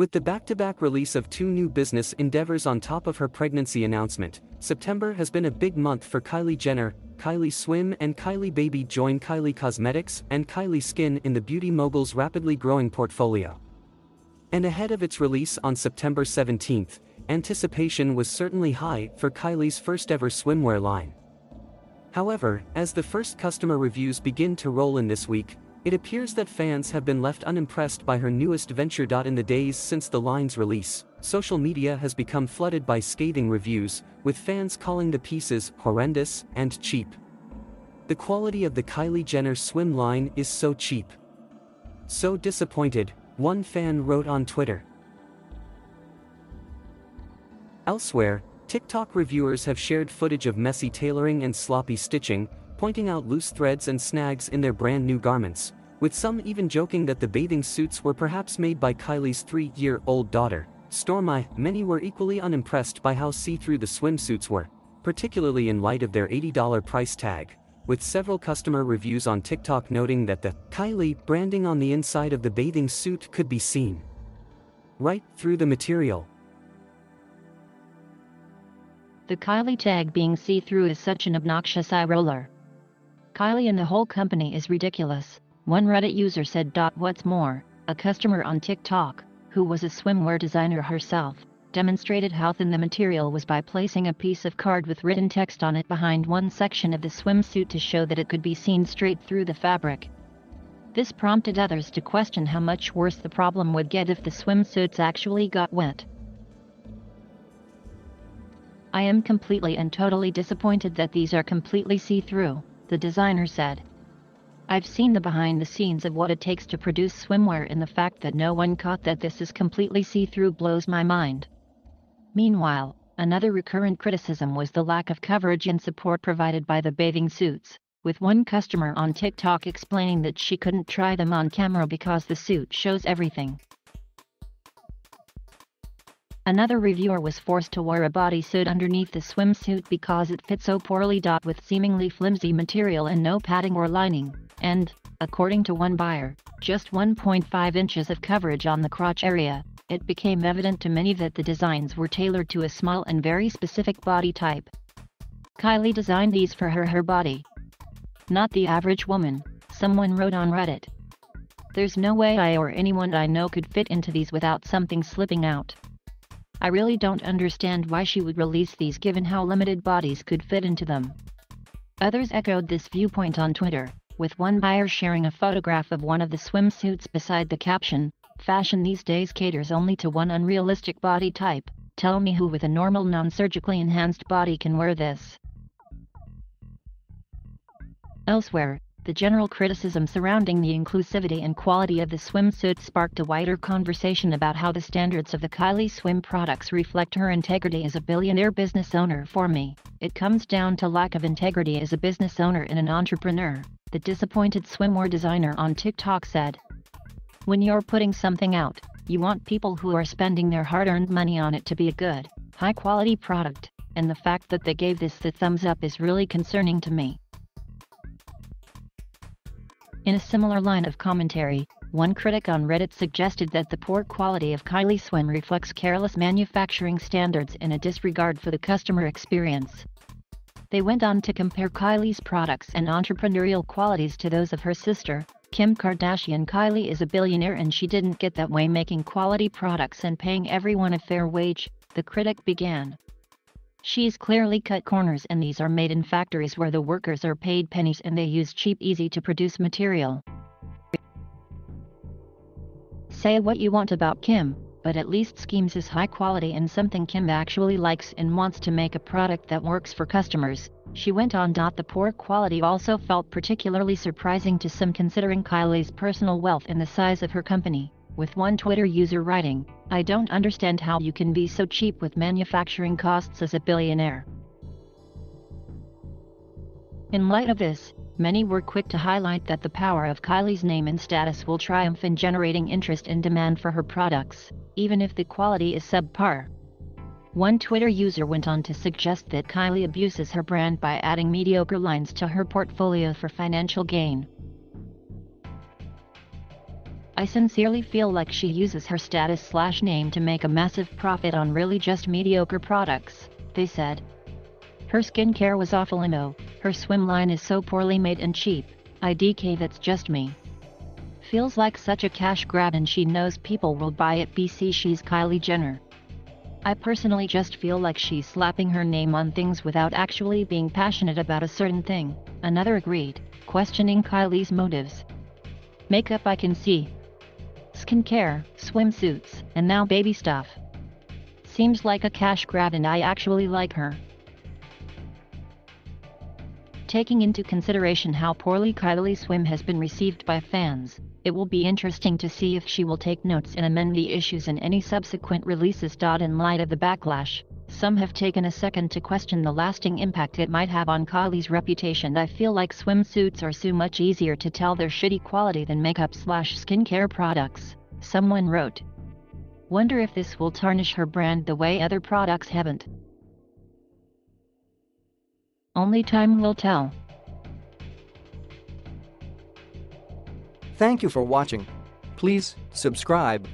With the back-to-back release of two new business endeavors on top of her pregnancy announcement, September has been a big month for Kylie Jenner, Kylie Swim and Kylie Baby join Kylie Cosmetics and Kylie Skin in the beauty mogul's rapidly growing portfolio. And ahead of its release on September 17th, anticipation was certainly high for Kylie's first ever swimwear line. However, as the first customer reviews begin to roll in this week, it appears that fans have been left unimpressed by her newest venture. In the days since the line's release, social media has become flooded by scathing reviews, with fans calling the pieces horrendous and cheap. The quality of the Kylie Jenner swim line is so cheap. So disappointed, one fan wrote on Twitter. Elsewhere, TikTok reviewers have shared footage of messy tailoring and sloppy stitching, pointing out loose threads and snags in their brand new garments, with some even joking that the bathing suits were perhaps made by Kylie's three-year-old daughter. Stormi, many were equally unimpressed by how see-through the swimsuits were, particularly in light of their $80 price tag, with several customer reviews on TikTok noting that the Kylie branding on the inside of the bathing suit could be seen right through the material. The Kylie tag being see-through is such an obnoxious eye roller. Kylie and the whole company is ridiculous, one Reddit user said. What's more, a customer on TikTok, who was a swimwear designer herself, demonstrated how thin the material was by placing a piece of card with written text on it behind one section of the swimsuit to show that it could be seen straight through the fabric. This prompted others to question how much worse the problem would get if the swimsuits actually got wet. I am completely and totally disappointed that these are completely see-through the designer said. I've seen the behind the scenes of what it takes to produce swimwear and the fact that no one caught that this is completely see-through blows my mind. Meanwhile, another recurrent criticism was the lack of coverage and support provided by the bathing suits, with one customer on TikTok explaining that she couldn't try them on camera because the suit shows everything. Another reviewer was forced to wear a bodysuit underneath the swimsuit because it fit so poorly. With seemingly flimsy material and no padding or lining, and, according to one buyer, just 1.5 inches of coverage on the crotch area, it became evident to many that the designs were tailored to a small and very specific body type. Kylie designed these for her her body. Not the average woman, someone wrote on Reddit. There's no way I or anyone I know could fit into these without something slipping out. I really don't understand why she would release these given how limited bodies could fit into them. Others echoed this viewpoint on Twitter, with one buyer sharing a photograph of one of the swimsuits beside the caption, Fashion these days caters only to one unrealistic body type, tell me who with a normal non-surgically enhanced body can wear this. Elsewhere, the general criticism surrounding the inclusivity and quality of the swimsuit sparked a wider conversation about how the standards of the Kylie swim products reflect her integrity as a billionaire business owner. For me, it comes down to lack of integrity as a business owner and an entrepreneur, the disappointed swimwear designer on TikTok said. When you're putting something out, you want people who are spending their hard-earned money on it to be a good, high-quality product, and the fact that they gave this the thumbs up is really concerning to me. In a similar line of commentary, one critic on Reddit suggested that the poor quality of Kylie Swim reflects careless manufacturing standards and a disregard for the customer experience. They went on to compare Kylie's products and entrepreneurial qualities to those of her sister, Kim Kardashian. Kylie is a billionaire and she didn't get that way making quality products and paying everyone a fair wage, the critic began. She's clearly cut corners and these are made in factories where the workers are paid pennies and they use cheap easy to produce material. Say what you want about Kim, but at least Skims is high quality and something Kim actually likes and wants to make a product that works for customers, she went on. The poor quality also felt particularly surprising to some considering Kylie's personal wealth and the size of her company with one Twitter user writing, I don't understand how you can be so cheap with manufacturing costs as a billionaire. In light of this, many were quick to highlight that the power of Kylie's name and status will triumph in generating interest and demand for her products, even if the quality is subpar. One Twitter user went on to suggest that Kylie abuses her brand by adding mediocre lines to her portfolio for financial gain. I sincerely feel like she uses her status slash name to make a massive profit on really just mediocre products, they said. Her skincare was awful and oh, her swim line is so poorly made and cheap, IDK that's just me. Feels like such a cash grab and she knows people will buy it BC she's Kylie Jenner. I personally just feel like she's slapping her name on things without actually being passionate about a certain thing, another agreed, questioning Kylie's motives. Makeup I can see, skincare, swimsuits, and now baby stuff. Seems like a cash grab and I actually like her. Taking into consideration how poorly Kylie Swim has been received by fans, it will be interesting to see if she will take notes and amend the issues in any subsequent releases. In light of the backlash, some have taken a second to question the lasting impact it might have on Kylie's reputation. I feel like swimsuits are so much easier to tell their shitty quality than makeup slash skincare products, someone wrote. Wonder if this will tarnish her brand the way other products haven't. Only time will tell. Thank you for watching. Please subscribe